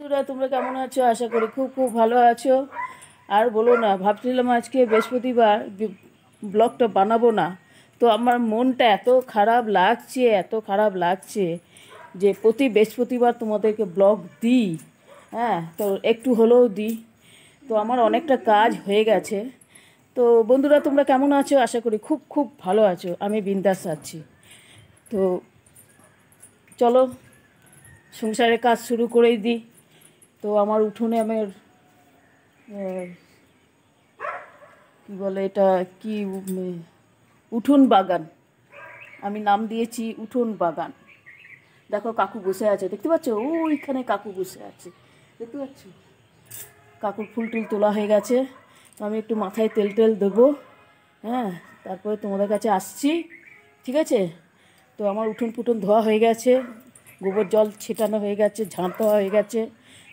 বন্ধুরা, তোমরা কেমন আছো? আশা করি খুব খুব ভালো আছো। আর বলো না, ভাবছিলাম আজকে বৃহস্পতিবার ব্লগটা বানাবো না। তো আমার মনটা এত খারাপ লাগছে, এত খারাপ লাগছে যে প্রতি বৃহস্পতিবার তোমাদেরকে ব্লগ দিই। হ্যাঁ তো একটু হলেও দিই। তো আমার অনেকটা কাজ হয়ে গেছে। তো বন্ধুরা, তোমরা কেমন আছো? আশা করি খুব খুব ভালো আছো। আমি বিন্দাস আছি। তো চলো, সংসারের কাজ শুরু করেই দিই। তো আমার উঠোনে আমার কি বলে এটা, কি উঠোন বাগান। আমি নাম দিয়েছি উঠোন বাগান। দেখো কাকু বসে আছে, দেখতে পাচ্ছ? ওইখানে কাকু বসে আছে। দেখতে পাচ্ছ? কাকুর ফুল টুল তোলা হয়ে গেছে। আমি একটু মাথায় তেল টেল দেবো। হ্যাঁ তারপরে তোমাদের কাছে আসছি, ঠিক আছে? তো আমার উঠোন ফুটুন ধোয়া হয়ে গেছে, গোবর জল ছেটানো হয়ে গেছে ঝাঁপ দেওয়া হয়ে গেছে।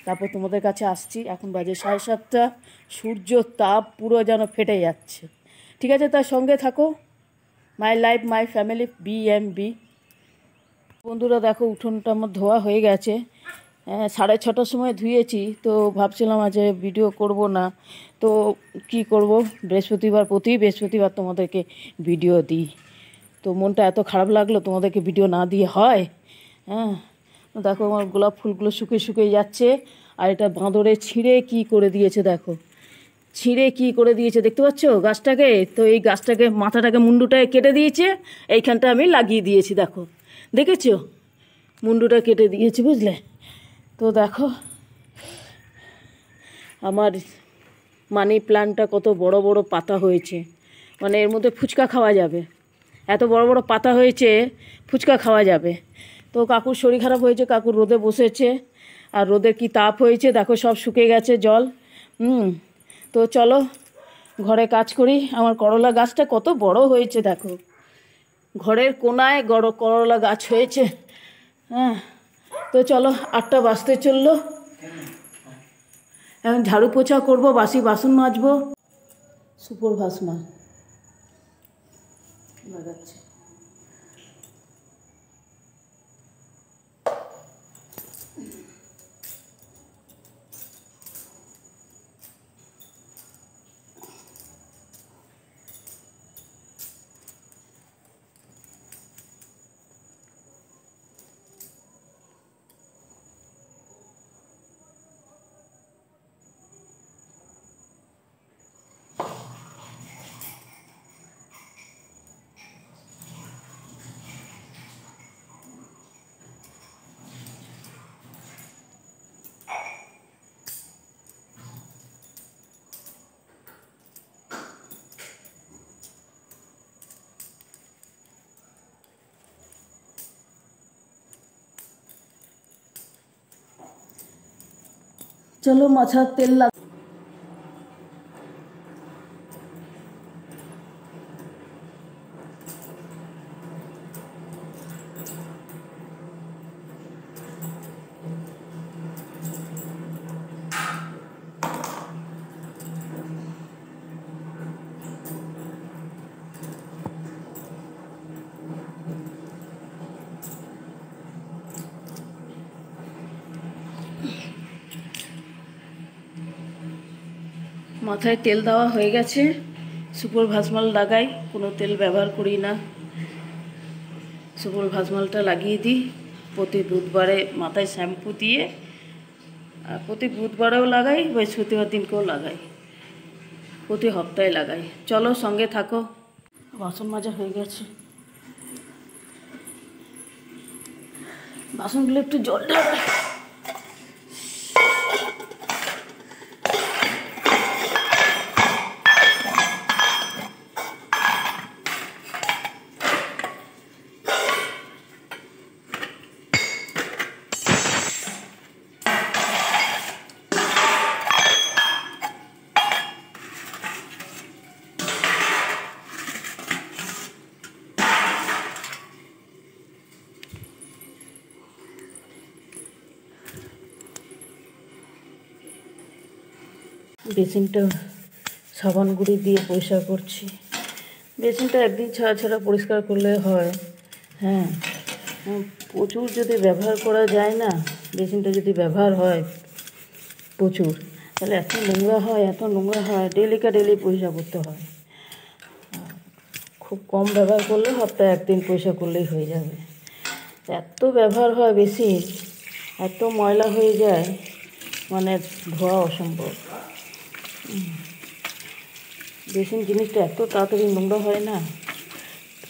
তারপর তোমাদের কাছে আসছি। এখন বাজে সাড়ে সাতটা। সূর্য তাপ পুরো যেন ফেটে যাচ্ছে। ঠিক আছে তার সঙ্গে থাকো। My life my family B M B বন্ধুরা দেখো উঠোনটা আমার ধোয়া হয়ে গেছে। হ্যাঁ, সাড়ে ছটার সময় ধুয়েছি তো ভাবছিলাম আজ ভিডিও করব না। তো কি করব? বৃহস্পতিবার প্রতি বৃহস্পতিবার তোমাদেরকে ভিডিও দিই। তো মনটা এত খারাপ লাগল তোমাদেরকে ভিডিও না দিয়ে হয়? হ্যাঁ দেখো আমার গোলাপ ফুলগুলো শুকিয়ে শুকিয়ে যাচ্ছে, আর এটা বাঁদরে ছিঁড়ে কি করে দিয়েছে দেখো। ছিঁড়ে কি করে দিয়েছে দেখতে পাচ্ছ গাছটাকে? তো এই গাছটাকে, মাথাটাকে মুন্ডুটাকে কেটে দিয়েছে, এইখানটা আমি লাগিয়ে দিয়েছি দেখো। দেখেছ? মুন্ডুটা কেটে দিয়েছি বুঝলে? তো দেখো, আমার মানি প্লান্টটা কত বড় বড় পাতা হয়েছে। মানে এর মধ্যে ফুচকা খাওয়া যাবে। এত বড় বড় পাতা হয়েছে, ফুচকা খাওয়া যাবে। তো কাকুর শরীর খারাপ হয়েছে, কাকুর রোদে বসেছে, আর রোদের কি তাপ হয়েছে, দেখো সব শুকিয়ে গেছে জল। হুম, তো চলো ঘরে কাজ করি। আমার করলা গাছটা কত বড় হয়েছে, দেখো। ঘরের কোনায় গড় করলা গাছ হয়েছে। হ্যাঁ তো চলো আটটা বাজতে চলল। এখন ঝাড়ু পোছা করব, বাসি বাসন মাজবো। সুপর ভাসমা লাগাচ্ছে চলো মাথার তেল লাগ মাথায় তেল দেওয়া হয়ে গেছে। সুপর ভাজমাল লাগাই, কোনো তেল ব্যবহার করি না। সুপর ভাজমালটা লাগিয়ে দিই। প্রতি বুধবারে মাথায় শ্যাম্পু দিয়ে, আর প্রতি বুধবারেও লাগাই, বৃহস্পতিবার দিনকেও লাগাই। প্রতি সপ্তাহে লাগাই। চলো সঙ্গে থাকো। বাসন মাজা হয়ে গেছে। বাসনগুলো একটু জল ঢালা বেসিনটা সাবান গুঁড়ি দিয়ে পরিষ্কার করছি। বেসিনটা একদিন ছাড়া ছাড়া পরিষ্কার করলে হয়। হ্যাঁ প্রচুর যদি ব্যবহার করা যায় না, বেসিনটা যদি ব্যবহার হয় প্রচুর, তাহলে এত নোংরা হয়, এত নোংরা হয় ডেলিকা ডেলি পরিষ্কার করতে হয়। খুব কম ব্যবহার করলে সপ্তাহে একদিন পরিষ্কার করলেই হয়ে যাবে। এত ব্যবহার হয় বেশি এত ময়লা হয়ে যায় মানে ধোয়া অসম্ভব। বেসিন জিনিসটা এত তাড়াতাড়ি নোংরা হয় না,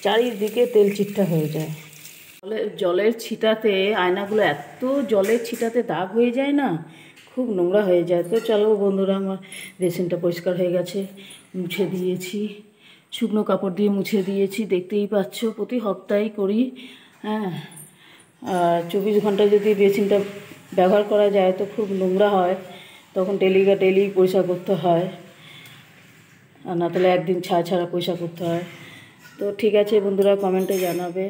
চারিদিকে তেল চিট্টা হয়ে যায়। জলের জলের ছিটাতে, আয়নাগুলো এত জলের ছিটাতে দাগ হয়ে যায় না, খুব নোংরা হয়ে যায়। তো চলো বন্ধুরা, আমার বেসিনটা পরিষ্কার হয়ে গেছে, মুছে দিয়েছি। শুকনো কাপড় দিয়ে মুছে দিয়েছি, দেখতেই পাচ্ছ, প্রতি সপ্তাহেই করি হ্যাঁ। আর চব্বিশ ঘণ্টা যদি বেসিনটা ব্যবহার করা যায়, তো খুব নোংরা হয়। তখন ডেলি ডেলি পরিষ্কার করতে হয়। আর না তাহলে একদিন ছাড়া ছাড়া পয়সা করতে হয়। তো ঠিক আছে বন্ধুরা কমেন্টে জানাবে।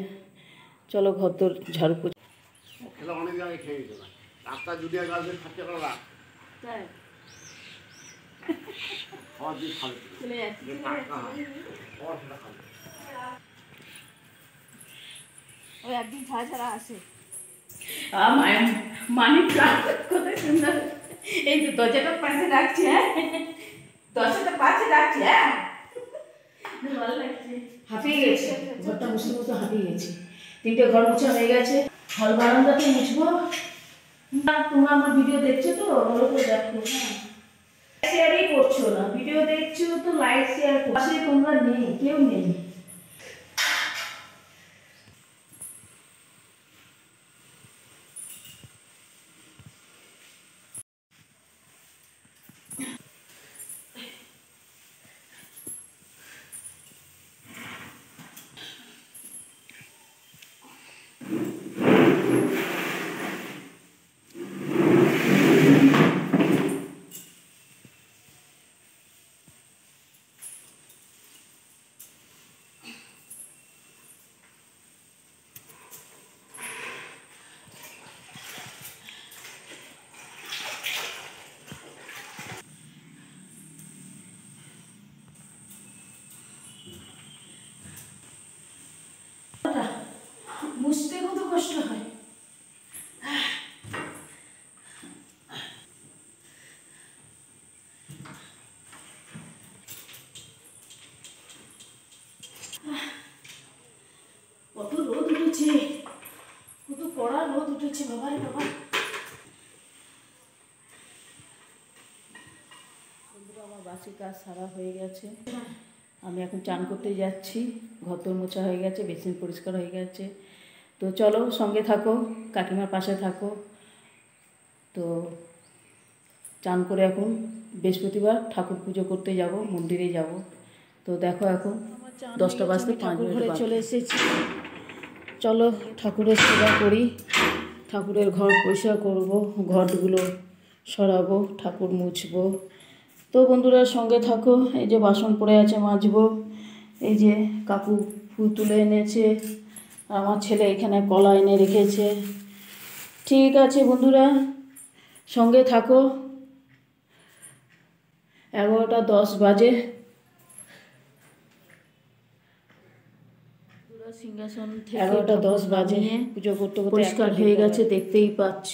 চলো ঘর তোর ঝাড়ু অনেক জায়গায় খেয়ে রাস্তা যদি থাকতে ওই একদিন ছাড়া ছাড়া আসে। মানি কত সুন্দর এই তো দরজাটা পাশে রাখছে হ্যাঁ? দরজাটা পাশে রাখছে হ্যাঁ? হাঁপিয়ে গেছে, ঘরটা মুছতে মুছতে হাঁপিয়ে গেছে। তিনটে ঘর মোছা হয়ে গেছে, হল বারান্দাতে মুছবো। না, তোমরা আমার ভিডিও দেখছ তো, ভালো করে দেখো হ্যাঁ। শেয়ারই করছ না ভিডিও দেখছ তো লাইক শেয়ার করছ। তোমরা নেই, কেউ নেই মুছতে কত কষ্ট হয় কত রোদ উঠেছে। কত কড়া রোদ উঠেছে বাবা। রে বাবা আমার বাসি কাজ সারা হয়ে গেছে। আমি এখন চান করতে যাচ্ছি। ঘর মোছা হয়ে গেছে বেসিন পরিষ্কার হয়ে গেছে। তো চলো সঙ্গে থাকো কাকিমার পাশে থাকো। তো চান করে এখন বৃহস্পতিবার ঠাকুর পুজো করতে যাব মন্দিরে যাব। তো দেখো এখন দশটা বাজতে পাঁচ মিনিট চলে এসেছি। চলো ঠাকুরের সেবা করি, ঠাকুরের ঘর পরিষ্কার করব, ঘরগুলো সরাবো, ঠাকুর মুছবো। তো বন্ধুরা, সঙ্গে থাকো, এই যে বাসন পড়ে আছে মাজবো, এই যে কাকু ফুল তুলে এনেছে আমার ছেলে এখানে কলা এনে রেখেছে। ঠিক আছে বন্ধুরা, সঙ্গে থাকো। এগারোটা দশ বাজে। সিংহাসন এগারোটা দশ বাজে। পুজো করতে করতে পরিষ্কার হয়ে গেছে দেখতেই পাচ্ছ।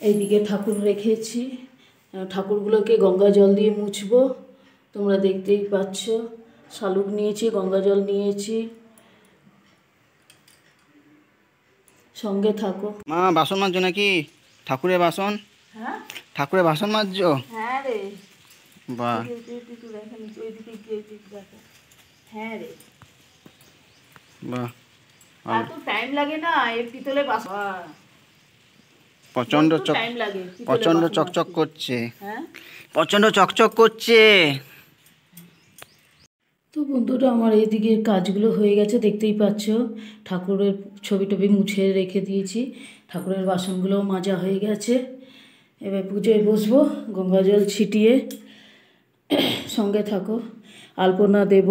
এইদিকে ঠাকুর রেখেছি। ঠাকুরগুলোকে গঙ্গা জল দিয়ে মুছবো। তোমরা দেখতেই পাচ্ছ। শালুক নিয়েছি গঙ্গা জল নিয়েছি। সঙ্গে থাকো। মা বাসন মাজছো নাকি? ঠাকুরের বাসন? হ্যাঁ? ঠাকুরের বাসন মাজছো? হ্যাঁ রে। বাহ। হ্যাঁ রে। বাহ। টাইম লাগে না এই বাসন। চক টাইম প্রচণ্ড চকচক করছে। হ্যাঁ? প্রচণ্ড চকচক করছে। তো বন্ধুরা, আমার এইদিকে কাজগুলো হয়ে গেছে, দেখতেই পাচ্ছ। ঠাকুরের ছবি টবি মুছে রেখে দিয়েছি। ঠাকুরের বাসনগুলোও মাজা হয়ে গেছে। এবার পুজোয় বসবো, গঙ্গা জল ছিটিয়ে সঙ্গে থাকো। আলপনা দেব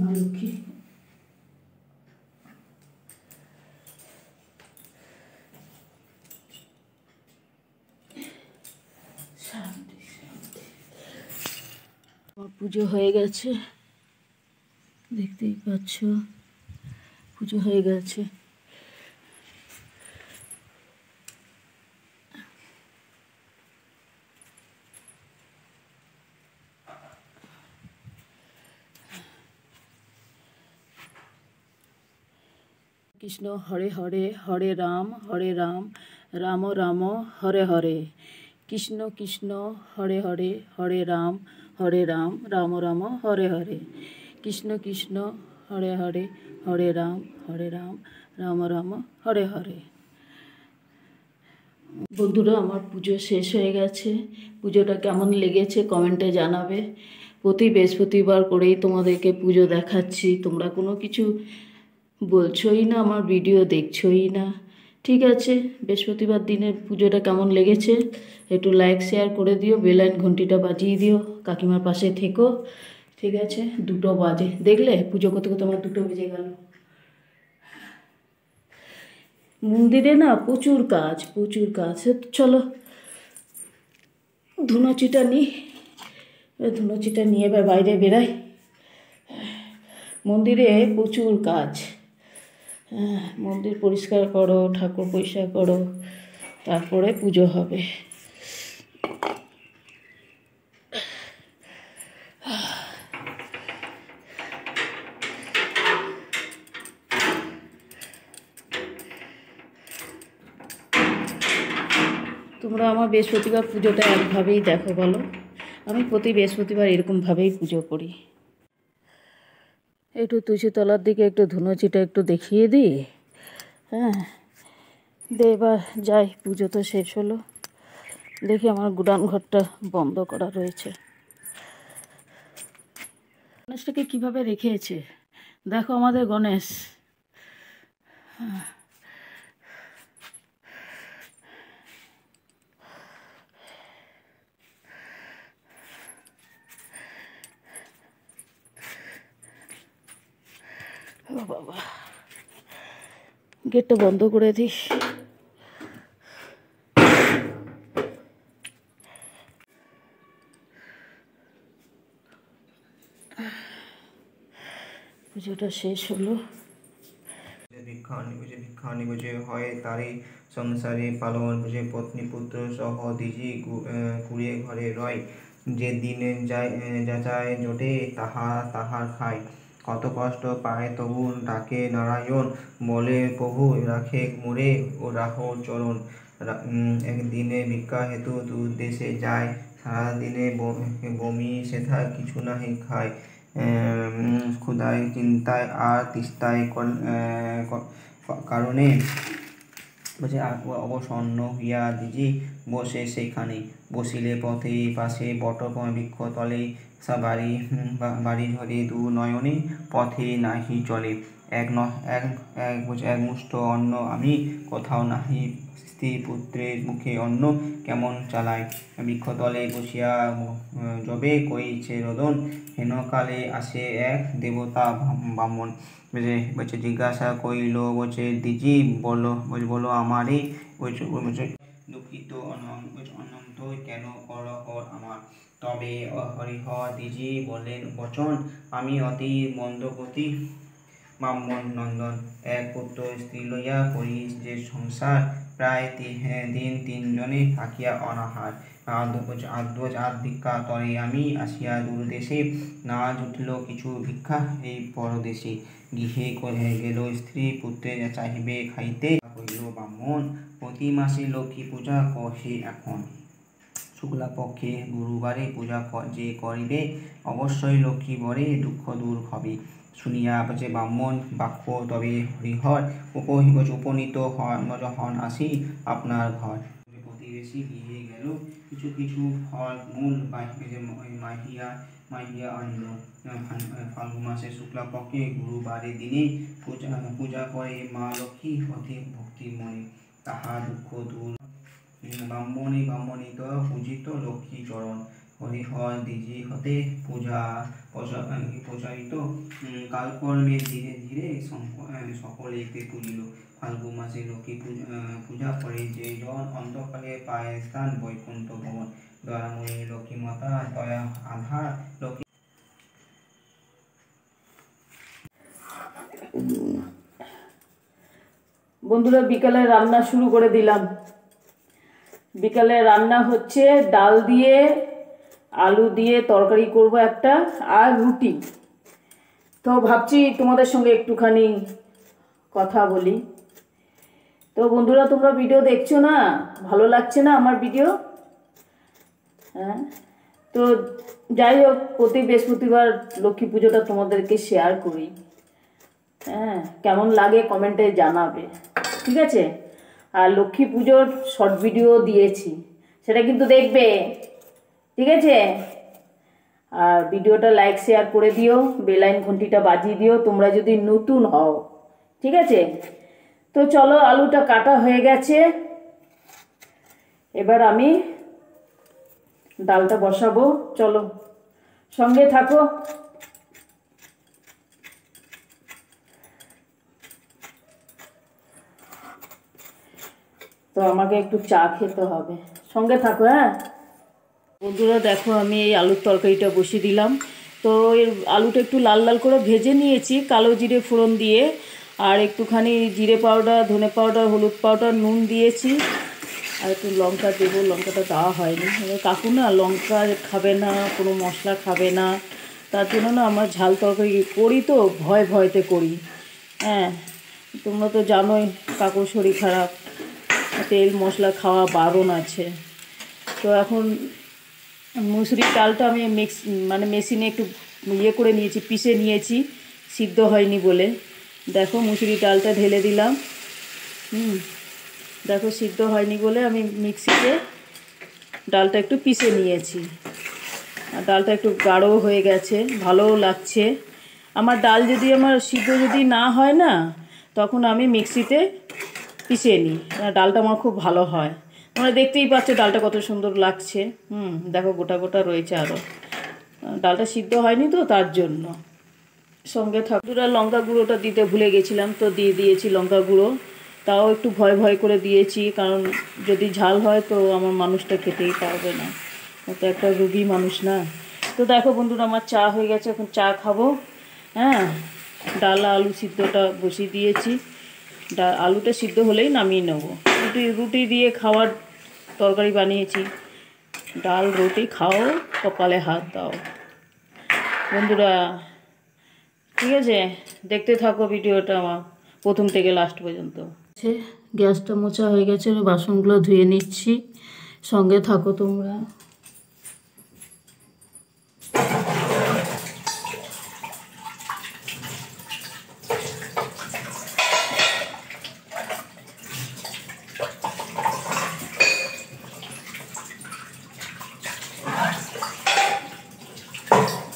মা লক্ষ্মী শান্তি শান্তি। পুজো হয়ে গেছে। দেখতেই পাচ্ছ পুজো হয়ে গেছে। কৃষ্ণ, হরে হরে হরে রাম হরে রাম রাম রাম, হরে হরে। কৃষ্ণ কৃষ্ণ, হরে হরে হরে রাম হরে রাম রাম রাম, হরে হরে। কৃষ্ণ কৃষ্ণ, হরে হরে হরে রাম হরে রাম রাম রাম, হরে হরে। বন্ধুরা, আমার পুজো শেষ হয়ে গেছে। পুজোটা কেমন লেগেছে কমেন্টে জানাবে। প্রতি বৃহস্পতিবার করেই তোমাদেরকে পুজো দেখাচ্ছি। তোমরা কোনো কিছু বলছোই না, আমার ভিডিও দেখছোই না। ঠিক আছে, বৃহস্পতিবার দিনের পুজোটা কেমন লেগেছে? একটু লাইক শেয়ার করে দিও বেলাইন ঘন্টিটা বাজিয়ে দিও, কাকিমার পাশে থেকো। ঠিক আছে, দুটো বাজে। দেখলে, পুজো করতে করতে আমার দুটো বেজে গেল। মন্দিরে না প্রচুর কাজ প্রচুর কাজ। চলো, ধুনোচিটা নিই ধুনোচিটা নিয়ে এবার বাইরে বেরাই। মন্দিরে প্রচুর কাজ। মন্দির পরিষ্কার করো, ঠাকুর পরিষ্কার করো, তারপরে পুজো হবে। তোমরা আমার বৃহস্পতিবার পুজোটা একভাবেই দেখো বলো। আমি প্রতি বৃহস্পতিবার এরকমভাবেই পুজো করি। একটু তুলসী তলার দিকে একটু ধুনো চিটা একটু দেখিয়ে দিই। হ্যাঁ দে এবার যাই, পুজো তো শেষ হলো। দেখি আমার গুডান ঘরটা বন্ধ করা রয়েছে। গণেশটাকে কীভাবে রেখেছে? দেখো আমাদের গণেশ। ও বাবা। গেটটা বন্ধ করে দিস। পুজোটা শেষ হলো। হয় পালন বুঝে পত্নী, পুত্র সহ দিজি কুড়িয়ে ঘরে রয়। যে দিনে যায় যাচায় জোটে, তাহা তাহার খায়। কত কষ্ট পায় তবু ডাকে নারায়ণ বলে প্রভু রাখে মোরে ও রাখো চরণ। একদিনে ভিক্ষা হেতু দূর দেশে যায় সারাদিনে বমি সেথা কিছু নাহি খায়। উম, ক্ষুধায় চিন্তায় আর তিস্তায় কারণে আ- অবসন্ন হইয়া দিজি বসে সেইখানে। বসিলে পথে পাশে বট বৃক্ষ তলে বাড়ি বাড়ি ধরে দু নয়নে পথে নাহি চলে। এক ন, এক এক মুষ্ট অন্ন আমি কোথাও নাহি। স্ত্রী পুত্রের মুখে অন্ন কেমন চালায়? বৃক্ষতলে বসিয়া যবে কইছে রোদন হেনকালে আসে এক দেবতা ব্রাহ্মণ। বলছে বলছে জিজ্ঞাসা কইল বলছে দিজি, বলো বলো আমারই দুঃখিত অনন্ত কেন কর আমার? তবে হরিহ দিজি বলেন বচন আমি অতি মন্দগতি ব্রাহ্মণ নন্দন এক পুত্র স্ত্রী লইয়া করি যে সংসার প্রায় হ্যাঁ, দিন তিনজনে থাকিয়া অনাহার। তরে আমি আসিয়া দূরদেশে না জুটিল কিছু ভিক্ষা এই পরদেশে। গৃহে করে গেল স্ত্রী পুত্রে চাহিবে খাইতে। কইল ব্রাহ্মণ। প্রতি মাসে লক্ষ্মী পূজা কহে এখন। শুক্লা পক্ষে গুরুবারে পূজা যে করিবে, অবশ্যই লক্ষ্মী বরে দুঃখ দূর হবে। শুনিয়া বলছে ব্রাহ্মণ বাক্য, তবে হরিহর উপ উপনীত হন হন আসি আপনার ঘর। প্রতিবেশী গিয়ে গেল। কিছু কিছু ফল, মূল মাহিয়া মাহিয়া আনল। ফাল্গুন মাসে শুক্লা পক্ষে গুরুবারে দিনে পূজা পূজা করে মা লক্ষ্মী অতি ভক্তি মনে। তাহা দুঃখ দূর ব্রাহ্মণে ব্রাহ্মণিত পূজিত লক্ষ্মী চরণ। হরিহর দিজি হতে পূজা আহ, কালকর্মে ধীরে ধীরে আহ, সকলেতে পুজিল ফাল্গু মাসে লক্ষ্মী পূজা করে যে জন অন্ধকারে পায় স্থান বৈকুণ্ঠ ভবন। দয়াময়ী লক্ষ্মী মাতা দয়া আধার লক্ষ্মী বন্ধুরা বিকালে রান্না শুরু করে দিলাম। বিকালে রান্না হচ্ছে ডাল দিয়ে, আলু দিয়ে তরকারি করব একটা আর রুটি। তো ভাবছি তোমাদের সঙ্গে একটুখানি কথা বলি। তো বন্ধুরা, তোমরা ভিডিও দেখছ না? ভালো লাগছে না আমার ভিডিও? হ্যাঁ? তো যাই হোক, প্রতি বৃহস্পতিবার লক্ষ্মী পুজোটা তোমাদেরকে শেয়ার করি। হ্যাঁ? কেমন লাগে কমেন্টে জানাবে। ঠিক আছে? লক্ষ্মী পুজোর শর্ট ভিডিও দিয়েছি। সেটা কিন্তু দেখবে। ঠিক আছে? আর ভিডিওটা লাইক শেয়ার করে দিও বেলাইন ঘন্টিটা বাজিয়ে দিও, তোমরা যদি নতুন হও। ঠিক আছে? তো চলো, আলুটা কাটা হয়ে গেছে। এবার আমি ডালটা বসাবো। চলো, সঙ্গে থাকো। তো আমাকে একটু চা খেতে হবে। সঙ্গে থাকো হ্যাঁ? বন্ধুরা, দেখো, আমি এই আলুর তরকারিটা বসিয়ে দিলাম। তো এর আলুটা একটু লাল লাল করে ভেজে নিয়েছি, কালো জিরে ফোড়ন দিয়ে। আর একটুখানি জিরে পাউডার, ধনে পাউডার, হলুদ পাউডার, নুন দিয়েছি। আর একটু লঙ্কা দেবো, লঙ্কাটা দেওয়া হয়নি। কাকু না লঙ্কা খাবে না, কোনো মশলা খাবে না। তার জন্য না আমার ঝাল তরকারি করি তো, ভয় ভয়তে করি। হ্যাঁ তোমরা তো জানোই, কাকুর শরীর খারাপ। তেল, মশলা খাওয়া বারণ আছে। তো এখন মুসুরির ডালটা আমি মিক্স মানে মেশিনে একটু ইয়ে করে নিয়েছি, পিষে নিয়েছি, সিদ্ধ হয়নি বলে। দেখো মুসুরির ডালটা ঢেলে দিলাম। হুম, দেখো সিদ্ধ হয়নি বলে আমি মিক্সিতে ডালটা একটু পিষে নিয়েছি। আর ডালটা একটু গাঢ়ও হয়ে গেছে, ভালোও লাগছে। আমার ডাল যদি আমার সিদ্ধ যদি না হয় না, তখন আমি মিক্সিতে পিষে নিই। ডালটা আমার খুব ভালো হয়। মানে দেখতেই পাচ্ছ ডালটা কত সুন্দর লাগছে। হুম, দেখো গোটা গোটা রয়েছে আরও ডালটা সিদ্ধ হয়নি তো, তার জন্য। সঙ্গে ঠাকুরা লঙ্কা গুঁড়োটা দিতে ভুলে গেছিলাম তো, দিয়ে দিয়েছি লঙ্কা গুঁড়ো। তাও একটু ভয় ভয় করে দিয়েছি, কারণ যদি ঝাল হয় তো আমার মানুষটা খেতেই পারবে না। তো একটা রুগী মানুষ না। তো দেখো বন্ধুরা, আমার চা হয়ে গেছে, এখন চা খাব। হ্যাঁ ডাল আলু সিদ্ধটা বসিয়ে দিয়েছি। ডা, আলুটা সিদ্ধ হলেই নামিয়ে নেব। রুটি রুটি দিয়ে খাওয়ার তরকারি বানিয়েছি। ডাল, রুটি খাও, কপালে হাত দাও। বন্ধুরা, ঠিক আছে? দেখতে থাকো ভিডিওটা আমার প্রথম থেকে লাস্ট পর্যন্ত। গ্যাসটা মোছা হয়ে গেছে বাসনগুলো ধুয়ে নিচ্ছি। সঙ্গে থাকো তোমরা।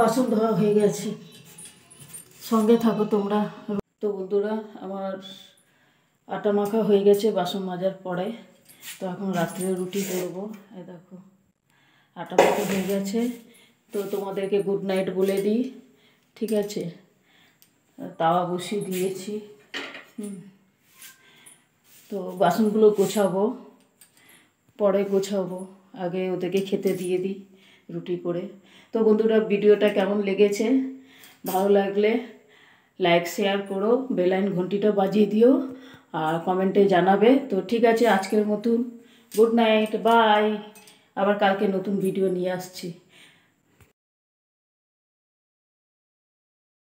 বাসন ধোয়া হয়ে গেছে। সঙ্গে থাকো তোমরা। তো বন্ধুরা, আমার আটা মাখা হয়ে গেছে বাসন মাজার পরে। তো এখন রাত্রে রুটি করব। এই দেখো, আটা মাখা হয়ে গেছে। তো তোমাদেরকে গুড নাইট বলে দিই, ঠিক আছে? তাওয়া বসিয়ে দিয়েছি। তো বাসনগুলো গোছাবো, পরে গোছাবো। আগে ওদেরকে খেতে দিয়ে দিই রুটি করে। তো বন্ধুরা, ভিডিওটা কেমন লেগেছে? ভালো লাগলে লাইক শেয়ার করো বেলাইন ঘন্টিটা বাজিয়ে দিও, আর কমেন্টে জানাবে। তো ঠিক আছে, আজকের মতন গুড নাইট বাই আবার কালকে নতুন ভিডিও নিয়ে আসছি।